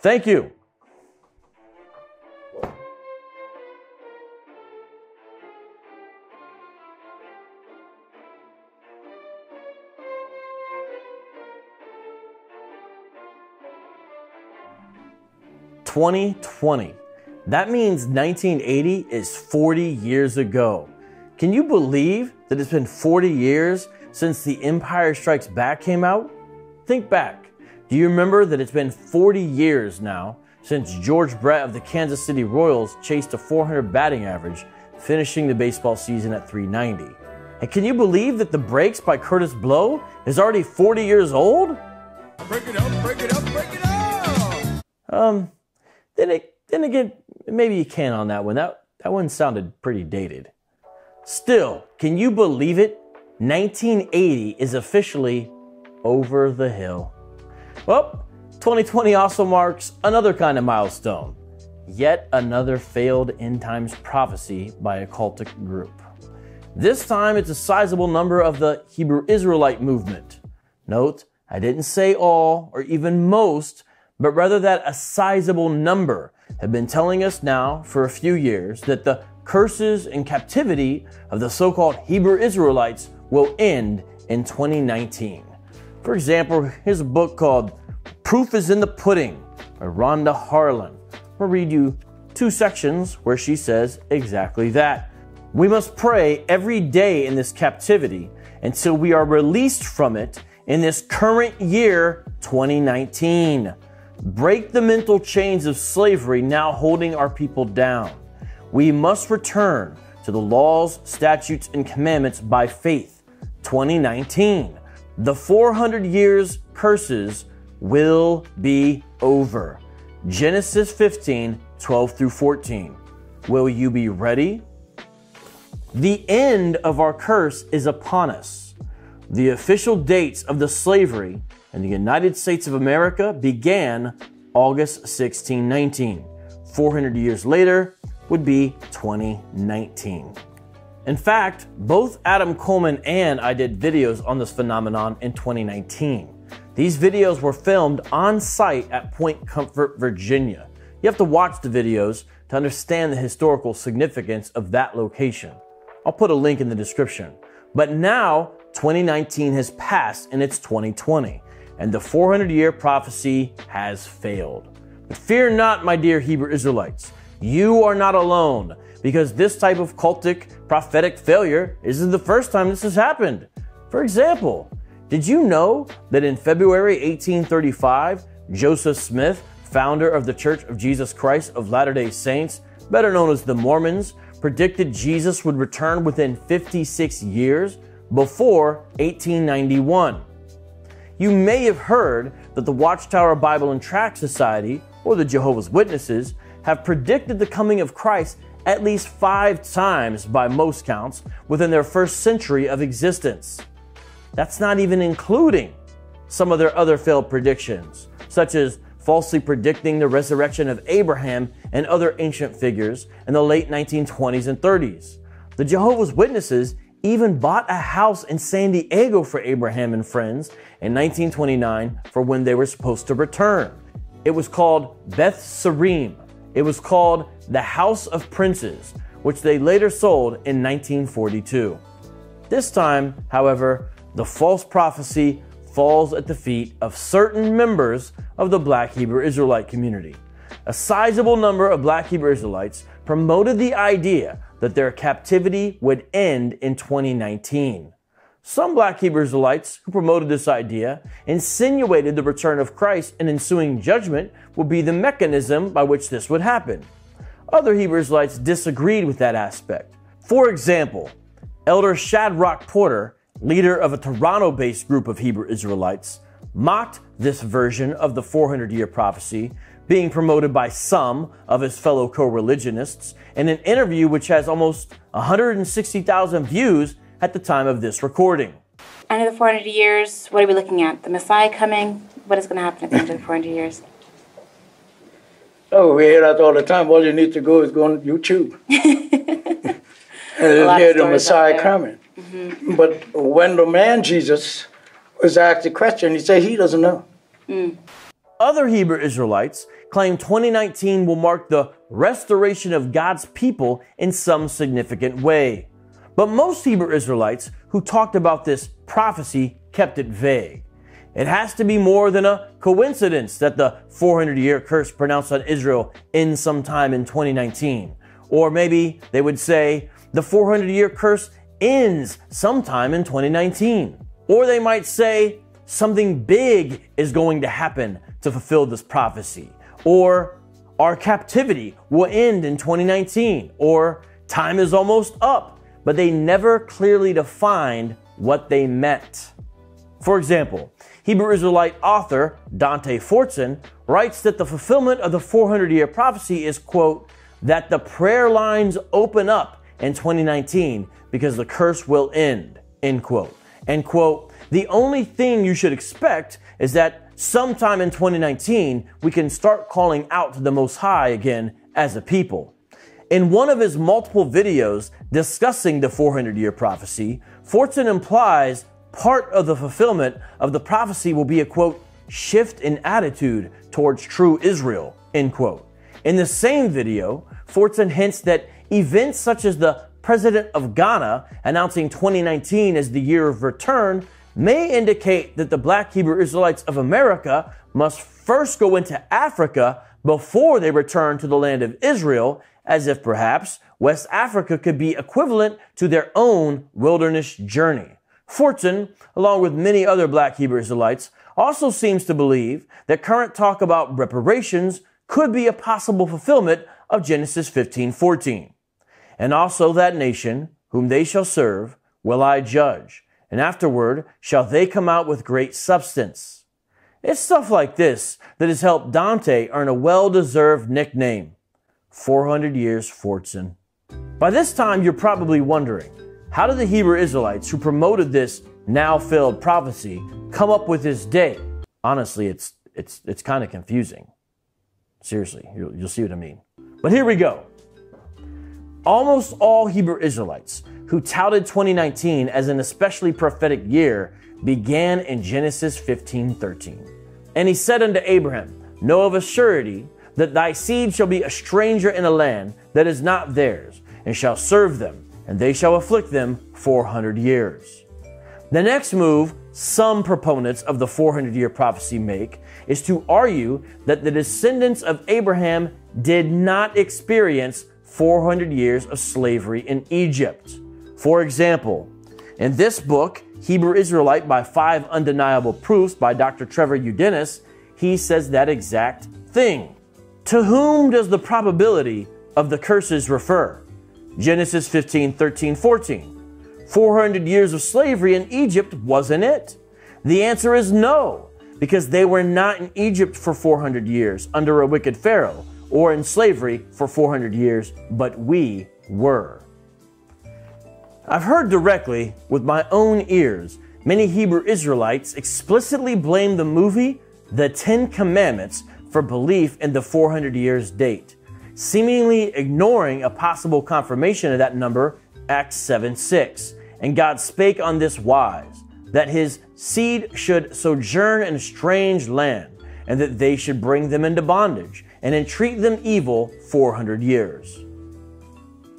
Thank you. Twenty twenty. That means 1980 is 40 years ago. Can you believe that it's been 40 years since The Empire Strikes Back came out? Think back. Do you remember that it's been 40 years now since George Brett of the Kansas City Royals chased a 400 batting average, finishing the baseball season at 390? And can you believe that The Breaks by Kurtis Blow is already 40 years old? Break it up, break it up, break it up! Um, then, it, then again, maybe you can on that one. That, that one sounded pretty dated. Still, can you believe it? 1980 is officially over the hill. Well, 2020 also marks another kind of milestone. Yet another failed end times prophecy by a cultic group. This time it's a sizable number of the Hebrew Israelite movement. Note, I didn't say all or even most, but rather that a sizable number have been telling us now for a few years that the curses and captivity of the so called Hebrew Israelites will end in 2019. For example, here's a book called Proof is in the Pudding by Rhonda Harlan. I'll read you two sections where she says exactly that. We must pray every day in this captivity until we are released from it in this current year, 2019. Break the mental chains of slavery now holding our people down. We must return to the laws, statutes, and commandments by faith. 2019. The 400 years curses will be over. Genesis 15, 12 through 14. Will you be ready? The end of our curse is upon us. The official dates of the slavery in the United States of America began August 1619. 400 years later would be 2019. In fact, both Adam Coleman and I did videos on this phenomenon in 2019. These videos were filmed on site at Point Comfort, Virginia. You have to watch the videos to understand the historical significance of that location. I'll put a link in the description. But now, 2019 has passed and it's 2020 and the 400 year prophecy has failed. But fear not, my dear Hebrew Israelites. You are not alone because this type of cultic prophetic failure isn't the first time this has happened. For example, did you know that in February 1835, Joseph Smith, founder of the Church of Jesus Christ of Latter day Saints, better known as the Mormons, predicted Jesus would return within 56 years before 1891? You may have heard that the Watchtower Bible and Tract Society, or the Jehovah's Witnesses, have predicted the coming of Christ at least five times by most counts within their first century of existence. That's not even including some of their other failed predictions, such as falsely predicting the resurrection of Abraham and other ancient figures in the late 1920s and 30s. The Jehovah's Witnesses even bought a house in San Diego for Abraham and friends in 1929 for when they were supposed to return. It was called Beth Sarim. It was called the House of Princes, which they later sold in 1942. This time, however, the false prophecy falls at the feet of certain members of the black Hebrew Israelite community. A sizable number of black Hebrew Israelites promoted the idea that their captivity would end in 2019. Some black Hebrew Israelites who promoted this idea insinuated the return of Christ and ensuing judgment would be the mechanism by which this would happen. Other Hebrew Israelites disagreed with that aspect. For example, Elder Shadrach Porter, leader of a Toronto based group of Hebrew Israelites, mocked this version of the 400 year prophecy being promoted by some of his fellow co religionists in an interview which has almost 160,000 views at the time of this recording. End of the 400 years, what are we looking at? The Messiah coming? What is going to happen at the end of the 400 years? Oh, we hear that all the time. All you need to go is go on YouTube. and lot of hear the Messiah there. Coming. But when the man Jesus was asked a question, he said he doesn't know. Mm. Other Hebrew Israelites claim 2019 will mark the restoration of God's people in some significant way. But most Hebrew Israelites who talked about this prophecy kept it vague. It has to be more than a coincidence that the 400 year curse pronounced on Israel ends sometime in 2019. Or maybe they would say the 400 year curse ends sometime in 2019. Or they might say something big is going to happen to fulfill this prophecy. Or our captivity will end in 2019. Or time is almost up. But they never clearly defined what they meant. For example, Hebrew Israelite author Dante Fortson writes that the fulfillment of the 400 year prophecy is, quote, that the prayer lines open up in 2019 because the curse will end, end quote. End quote, the only thing you should expect is that sometime in 2019, we can start calling out to the Most High again as a people. In one of his multiple videos discussing the 400 year prophecy, Fortson implies part of the fulfillment of the prophecy will be a quote, shift in attitude towards true Israel, end quote. In the same video, Fortson hints that events such as the president of Ghana announcing 2019 as the year of return may indicate that the black Hebrew Israelites of America must first go into Africa before they return to the land of Israel, as if perhaps West Africa could be equivalent to their own wilderness journey. Fortson, along with many other black Hebrew Israelites, also seems to believe that current talk about reparations could be a possible fulfillment of Genesis 15:14. And also that nation whom they shall serve will I judge, and afterward shall they come out with great substance. It's stuff like this that has helped Dante earn a well-deserved nickname, 400 years Fortson. By this time, you're probably wondering, how did the Hebrew Israelites who promoted this now failed prophecy come up with this date? Honestly, it's, it's, it's kind of confusing. Seriously, you'll, you'll see what I mean. But here we go. Almost all Hebrew Israelites who touted 2019 as an especially prophetic year began in Genesis 15:13. And he said unto Abraham, Know of a surety that thy seed shall be a stranger in a land that is not theirs, and shall serve them, and they shall afflict them 400 years. The next move some proponents of the 400 year prophecy make is to argue that the descendants of Abraham did not experience 400 years of slavery in Egypt. For example, in this book, Hebrew Israelite by Five Undeniable Proofs by Dr. Trevor Eudenis, he says that exact thing. To whom does the probability of the curses refer? Genesis 15, 13, 14. 400 years of slavery in Egypt wasn't it? The answer is no, because they were not in Egypt for 400 years under a wicked Pharaoh or in slavery for 400 years, but we were. I've heard directly with my own ears many Hebrew Israelites explicitly blame the movie The Ten Commandments for belief in the 400 years date, seemingly ignoring a possible confirmation of that number, Acts 7 6. And God spake on this wise, that his seed should sojourn in a strange land, and that they should bring them into bondage, and entreat them evil 400 years.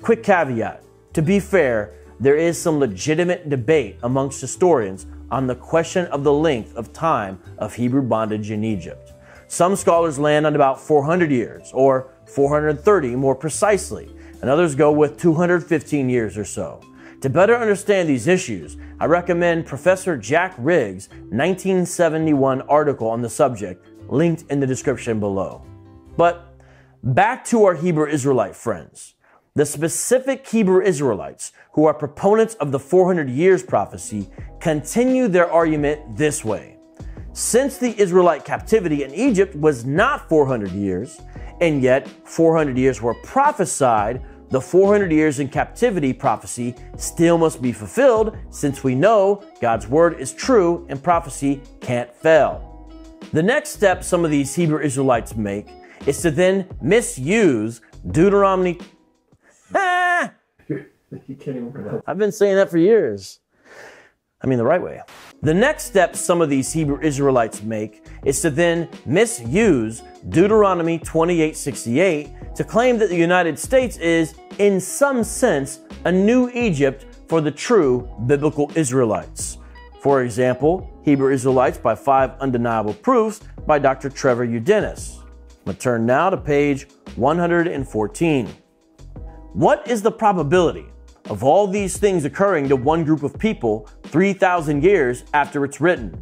Quick caveat to be fair, there is some legitimate debate amongst historians on the question of the length of time of Hebrew bondage in Egypt. Some scholars land on about 400 years, or 430 more precisely, and others go with 215 years or so. To better understand these issues, I recommend Professor Jack Riggs' 1971 article on the subject, linked in the description below. But back to our Hebrew Israelite friends. The specific Hebrew Israelites who are proponents of the 400 years prophecy continue their argument this way. Since the Israelite captivity in Egypt was not 400 years, and yet 400 years were prophesied, the 400 years in captivity prophecy still must be fulfilled since we know God's word is true and prophecy can't fail. The next step some of these Hebrew Israelites make is to then misuse Deuteronomy Ah! You can't even pronounce I've been saying that for years. I mean, the right way. The next step some of these Hebrew Israelites make is to then misuse Deuteronomy 28:68 to claim that the United States is, in some sense, a new Egypt for the true biblical Israelites. For example, Hebrew Israelites by Five Undeniable Proofs by Dr. Trevor Eudenis. To turn now to page 114. What is the probability of all these things occurring to one group of people 3,000 years after it's written?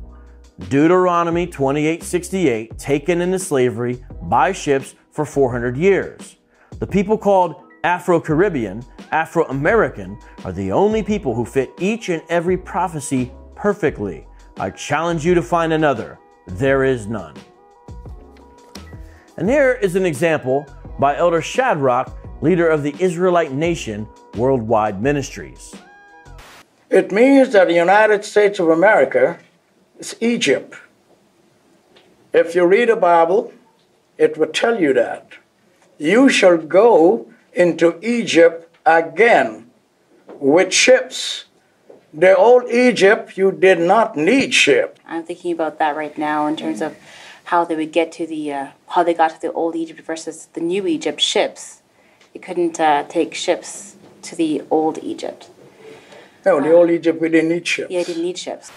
Deuteronomy 28:68 taken into slavery by ships for 400 years. The people called Afro-Caribbean, Afro-American are the only people who fit each and every prophecy perfectly. I challenge you to find another. There is none. And here is an example by Elder Shadrach, leader of the Israelite Nation Worldwide Ministries. It means that the United States of America is Egypt. If you read the Bible, it will tell you that. You shall go into Egypt again with ships. The old Egypt, you did not need ship. I'm thinking about that right now in terms of how they would get to the uh, how they got to the old Egypt versus the new Egypt ships. They couldn't uh, take ships to the old Egypt. No, the old Egypt, we didn't need ships. Yeah, they didn't need ships.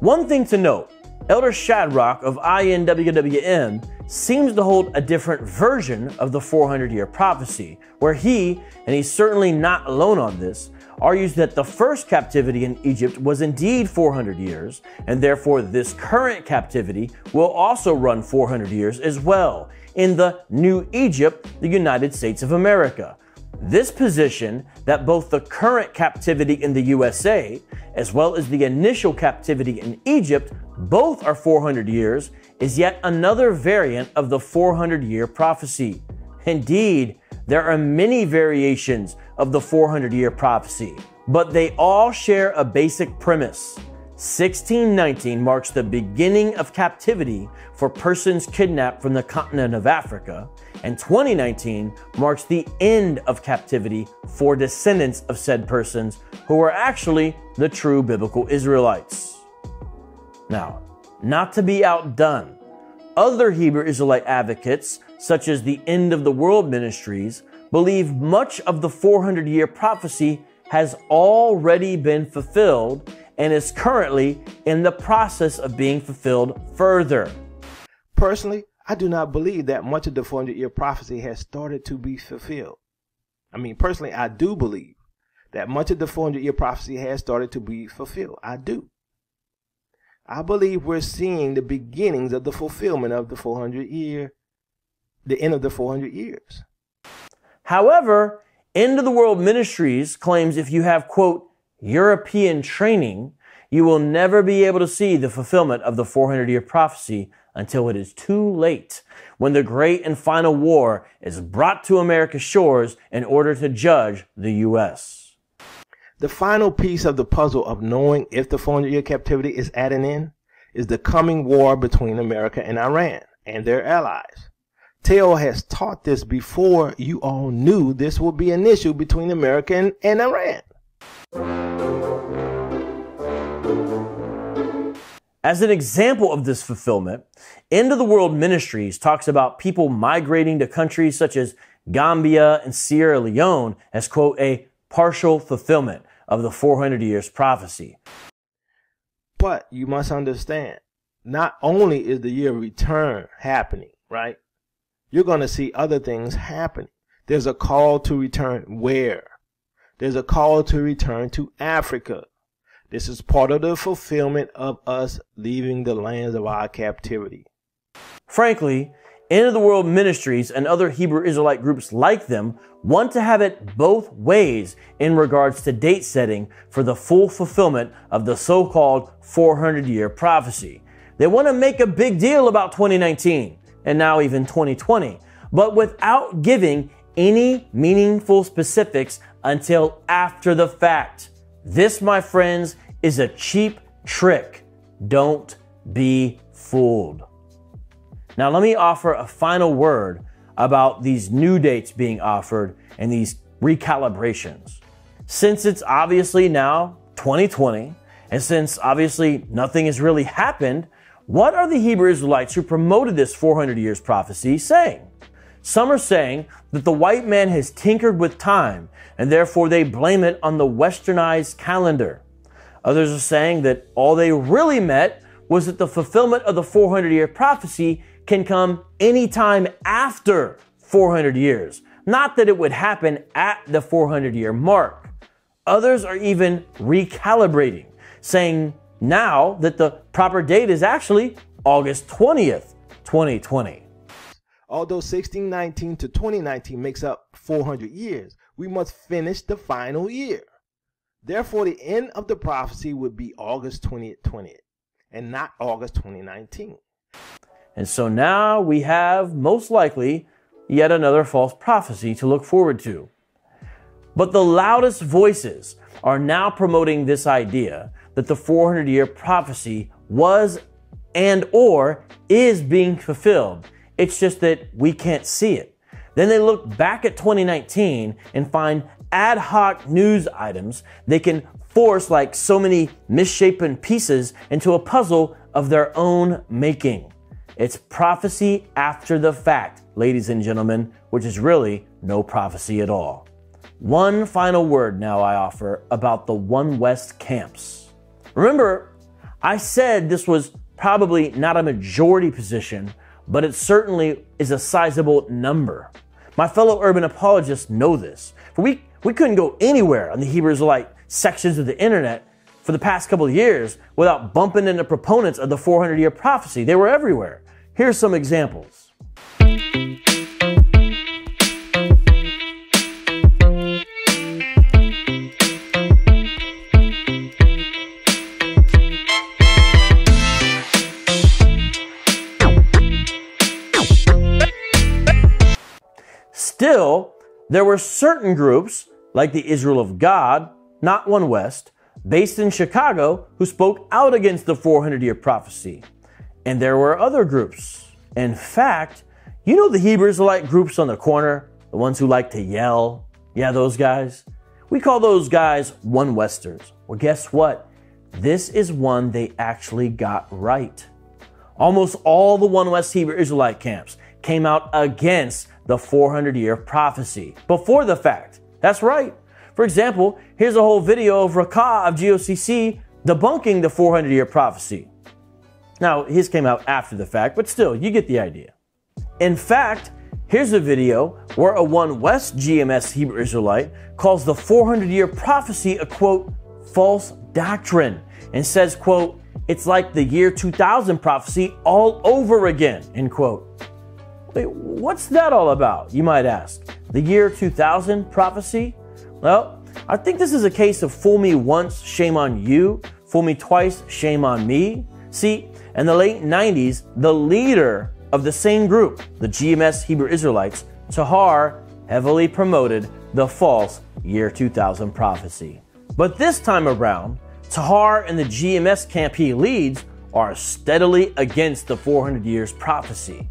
One thing to note Elder Shadrach of INWWM seems to hold a different version of the 400 year prophecy, where he, and he's certainly not alone on this, argues that the first captivity in Egypt was indeed 400 years, and therefore this current captivity will also run 400 years as well in the New Egypt, the United States of America. This position that both the current captivity in the USA as well as the initial captivity in Egypt both are 400 years is yet another variant of the 400 year prophecy. Indeed, there are many variations of the 400 year prophecy, but they all share a basic premise. 1619 marks the beginning of captivity for persons kidnapped from the continent of Africa, and 2019 marks the end of captivity for descendants of said persons who are actually the true biblical Israelites. Now, not to be outdone, other Hebrew Israelite advocates, such as the End of the World Ministries, believe much of the 400 year prophecy has already been fulfilled and is currently in the process of being fulfilled further. Personally, I do not believe that much of the 400 year prophecy has started to be fulfilled. I mean, personally, I do believe that much of the 400 year prophecy has started to be fulfilled. I do. I believe we're seeing the beginnings of the fulfillment of the 400 year, the end of the 400 years. However, End of the World Ministries claims if you have, quote, European training, you will never be able to see the fulfillment of the 400 year prophecy until it is too late, when the great and final war is brought to America's shores in order to judge the U.S. The final piece of the puzzle of knowing if the 400 year captivity is at an end is the coming war between America and Iran and their allies. Teo has taught this before you all knew this would be an issue between America and, and Iran. As an example of this fulfillment, End of the World Ministries talks about people migrating to countries such as Gambia and Sierra Leone as, quote, a partial fulfillment of the 400 years prophecy. But you must understand, not only is the year of return happening, right? You're going to see other things happening. There's a call to return where? There's a call to return to Africa. This is part of the fulfillment of us leaving the lands of our captivity. Frankly, End of the World Ministries and other Hebrew Israelite groups like them want to have it both ways in regards to date setting for the full fulfillment of the so-called 400 year prophecy. They want to make a big deal about 2019 and now even 2020, but without giving any meaningful specifics until after the fact. This, my friends, is a cheap trick. Don't be fooled. Now, let me offer a final word about these new dates being offered and these recalibrations. Since it's obviously now 2020 And since obviously nothing has really happened, what are the Hebrew Israelites who promoted this 400 years prophecy saying? Some are saying that the white man has tinkered with time and therefore they blame it on the westernized calendar. Others are saying that all they really meant was that the fulfillment of the 400 year prophecy can come anytime after 400 years, not that it would happen at the 400 year mark. Others are even recalibrating, saying now that the proper date is actually August 20th, 2020. Although 1619 to 2019 makes up 400 years, we must finish the final year. Therefore, the end of the prophecy would be August 20th, 20th, and not August 2019. And so now we have, most likely, yet another false prophecy to look forward to. But the loudest voices are now promoting this idea that the 400 year prophecy was and or is being fulfilled. It's just that we can't see it. Then they look back at 2019 and find ad hoc news items they can force like so many misshapen pieces into a puzzle of their own making. It's prophecy after the fact, ladies and gentlemen, which is really no prophecy at all. One final word now I offer about the One West camps. Remember, I said this was probably not a majority position, but it certainly is a sizable number. My fellow urban apologists know this. For we, we couldn't go anywhere on the Hebrew Israelite sections of the internet for the past couple of years without bumping into proponents of the 400 year prophecy. They were everywhere. Here's some examples. Still, there were certain groups, like the Israel of God, not One West, based in Chicago, who spoke out against the 400 year prophecy. And there were other groups. In fact, you know the Hebrew Israelite groups on the corner, the ones who like to yell? Yeah, those guys. We call those guys One Westers. Well, guess what? This is one they actually got right. Almost all the One West Hebrew Israelite camps came out against the 400 year prophecy before the fact. That's right. For example, here's a whole video of Rakah of GOCC debunking the 400 year prophecy. Now, his came out after the fact, but still, you get the idea. In fact, here's a video where a One West GMS Hebrew Israelite calls the 400 year prophecy a quote, false doctrine and says, quote, it's like the year 2000 prophecy all over again, end quote. Wait, what's that all about, you might ask? The year 2000 prophecy? Well, I think this is a case of fool me once, shame on you, fool me twice, shame on me. See, in the late 90s, the leader of the same group, the GMS Hebrew Israelites, Tahar, heavily promoted the false year 2000 prophecy. But this time around, Tahar and the GMS camp he leads are steadily against the 400 years prophecy.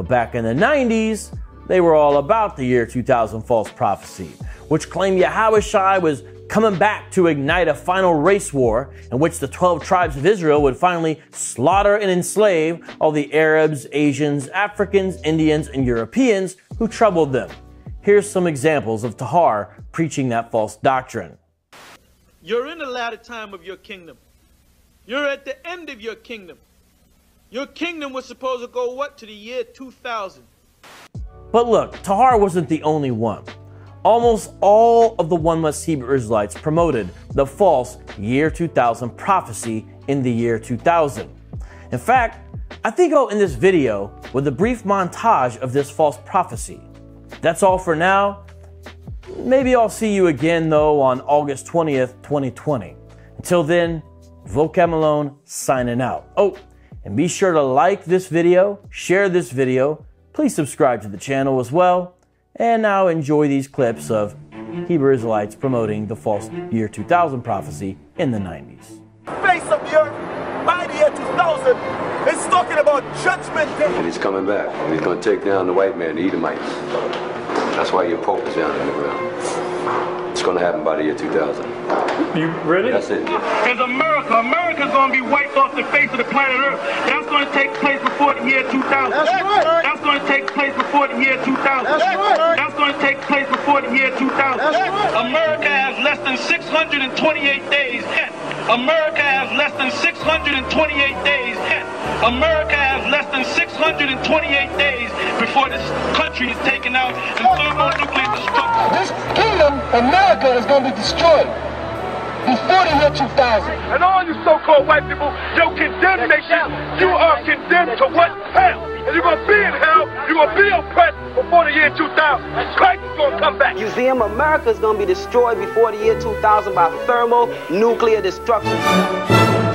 But back in the 90s, they were all about the year 2000 false prophecy, which claimed Yahushua was coming back to ignite a final race war in which the 12 tribes of Israel would finally slaughter and enslave all the Arabs, Asians, Africans, Indians, and Europeans who troubled them. Here's some examples of Tahar preaching that false doctrine. You're in the latter time of your kingdom. You're at the end of your kingdom. Your kingdom was supposed to go what to the year 2000. But look, Tahar wasn't the only one. Almost all of the One West Hebrew Israelites promoted the false year 2000 prophecy in the year 2000. In fact, I think I'll end this video with a brief montage of this false prophecy. That's all for now. Maybe I'll see you again though on August 20th, 2020. Until then, Vocab Malone signing out. Oh, and be sure to like this video, share this video, please subscribe to the channel as well, and now enjoy these clips of Hebrew Israelites promoting the false year 2000 prophecy in the 90s. face of the earth by the year 2000 is talking about judgment day. And he's coming back. And he's going to take down the white man, the Edomites. That's why your Pope is down in the ground. It's going to happen by the year 2000. You really? That's it. it. Is America. America's going to be wiped off the face of the planet Earth. That's going to take place before the year 2000. That's right. That's going to take place before the year 2000. That's right. That's going to take place before the year 2000. That's right. America has less than 628 days. America has less than 628 days. America has less than 628 days before this country is taken out in thermonuclear destruction. This kingdom, America, is going to be destroyed before the year 2000. And all you so-called white people, your condemnation, you are condemned to what? Hell. And you're going to be in hell, you're going to be oppressed before the year 2000. Christ is going to come back. Museum America is going to be destroyed before the year 2000 by thermonuclear destruction.